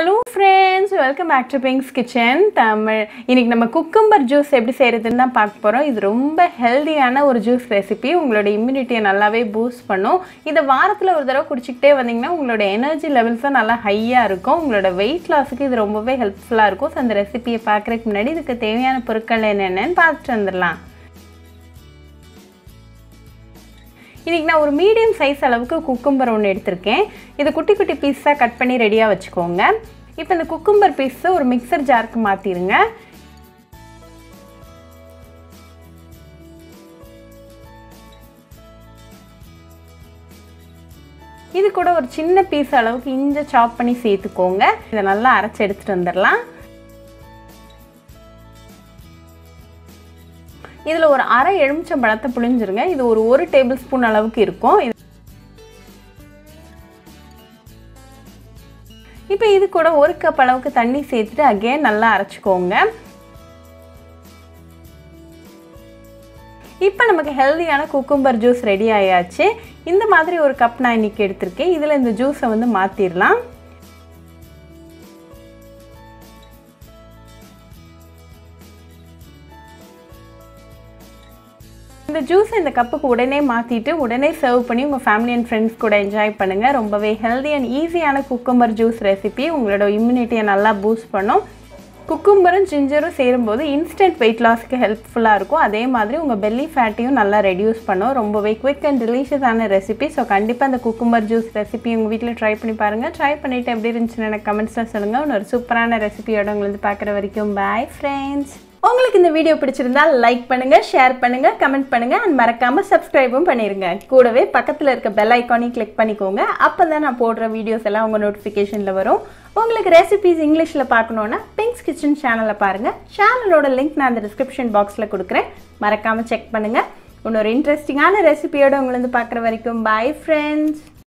Hello friends welcome back to pings kitchen Tamil இன்றைக்கி நம்ம cucumber juice எப்படி செய்கிறதுன்னு தான் பார்க்க போகிறோம் இது ரொம்ப ஹெல்தியான ஒரு ஜூஸ் ரெசிபி உங்களோட இம்யூனிட்டியை நல்லாவே பூஸ்ட் பண்ணும். இதை வாரத்தில் ஒரு தடவை குடிச்சிக்கிட்டே வந்தீங்கன்னா உங்களோட எனர்ஜி லெவல்ஸும் நல்லா ஹையாக இருக்கும். உங்களோட வெயிட் லாஸுக்கு இது ரொம்பவே ஹெல்ப்ஃபுல்லாக இருக்கும். ஸோ அந்த ரெசிபியை பார்க்குறதுக்கு முன்னாடி இதுக்கு தேவையான பொருட்கள் என்னென்னு பார்த்துட்டு வந்துடலாம். இன்றைக்கி நான் ஒரு மீடியம் சைஸ் அளவுக்கு குக்கும்பர் ஒன்று எடுத்திருக்கேன். இதை குட்டி குட்டி பீஸாக கட் பண்ணி ரெடியாக வச்சுக்கோங்க. இப்போ இந்த குக்கும்பர் பீஸை ஒரு மிக்சர் ஜாருக்கு மாற்றிடுங்க இது கூட ஒரு சின்ன பீஸ் அளவுக்கு இஞ்ச சாப் பண்ணி சேர்த்துக்கோங்க. இதை நல்லா அரைச்சி எடுத்துகிட்டு வந்துடலாம். இதில் ஒரு அரை எலுமிச்சம் பழத்தை புழிஞ்சிருங்க. இது ஒரு ஒரு டேபிள் ஸ்பூன் அளவுக்கு இருக்கும். இப்போ இது கூட ஒரு கப் அளவுக்கு தண்ணி சேர்த்துட்டு அகேன் நல்லா அரைச்சிக்கோங்க. இப்போ நமக்கு ஹெல்தியான குக்கும்பர் ஜூஸ் ரெடி ஆயாச்சு. இந்த மாதிரி ஒரு கப் நான் இன்றைக்கி எடுத்திருக்கேன். இதில் இந்த ஜூஸை வந்து மாற்றிடலாம் இந்த ஜூஸை இந்த கப்புக்கு உடனே மாற்றிட்டு உடனே சர்வ் பண்ணி உங்கள் ஃபேமிலி அண்ட் ஃப்ரெண்ட்ஸ் கூட என்ஜாய் பண்ணுங்கள் ரொம்பவே ஹெல்தி அண்ட் ஈஸியான குக்கும்பர் ஜூஸ் ரெசிபி உங்களோட இம்யூனிட்டியை நல்லா பூஸ்ட் பண்ணும். குக்கும்பரும் ஜிஞ்சரும் சேரும்போது இன்ஸ்டன்ட் வெயிட் லாஸ்க்கு ஹெல்ப்ஃபுல்லாக இருக்கும். அதே மாதிரி உங்கள் பெல்லி ஃபேட்டையும் நல்லா ரெடியூஸ் பண்ணும். ரொம்பவே குவிக் அண்ட் டெலிஷியஸான ரெசிபி ஸோ கண்டிப்பாக அந்த குக்கும்பர் ஜூஸ் ரெசிபி உங்கள் வீட்டில் ட்ரை பண்ணி பாருங்கள் ட்ரை பண்ணிவிட்டு எப்படி இருந்துச்சுன்னு எனக்கு கமெண்ட்ஸில் சொல்லுங்கள் இன்னொரு சூப்பரான ரெசிபியோட உங்களை வந்து பார்க்குற வரைக்கும். பாய் ஃப்ரெண்ட்ஸ் உங்களுக்கு இந்த வீடியோ பிடிச்சிருந்தா லைக் பண்ணுங்க ஷேர் பண்ணுங்க கமெண்ட் பண்ணுங்க அண்ட் மறக்காம சப்ஸ்கிரைபும் பண்ணிருங்க. கூடவே பக்கத்தில் இருக்க பெல் ஐக்கானையும் கிளிக் பண்ணிக்கோங்க. அப்போ தான் நான் போடுற வீடியோஸ் எல்லாம் உங்கள் நோட்டிஃபிகேஷனில் வரும். உங்களுக்கு ரெசிபிஸ் இங்கிலீஷில் பார்க்கணுன்னா பிங்க்ஸ் கிச்சன் சேனலை பாருங்கள் சேனலோட லிங்க் நான் அந்த டிஸ்கிரிப்ஷன் பாக்ஸில் கொடுக்குறேன். மறக்காமல் செக் பண்ணுங்கள் இன்னொரு இன்ட்ரெஸ்டிங்கான ரெசிபியோட உங்களை வந்து பார்க்குற வரைக்கும் பாய் ஃப்ரெண்ட்ஸ்